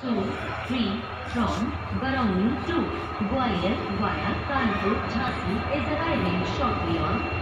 2, 3 from Barauni to Gwalior via Kanpur, Jhansi is arriving shortly on.